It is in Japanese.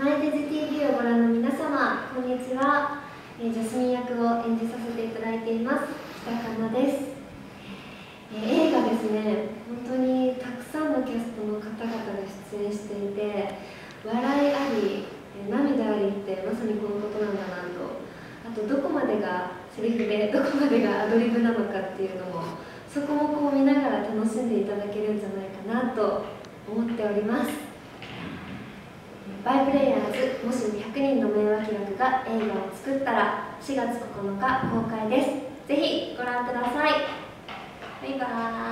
マイデジ TV をご覧の皆様こんにちは、え、ジャスミン役を演じさせていただいています北かなです、え、映画ですね本当にたくさんのキャストの方々が出演していて笑いあり、涙ありってまさにこのことなんだなと。あとどこまでがセリフでどこまでがアドリブなのかっていうのもそこもこう見ながら楽しんでいただけるんじゃないかなと思っております。バイプレイヤーズもし100人の名脇役が映画を作ったら4月9日公開です。ぜひご覧ください。バイバーイ。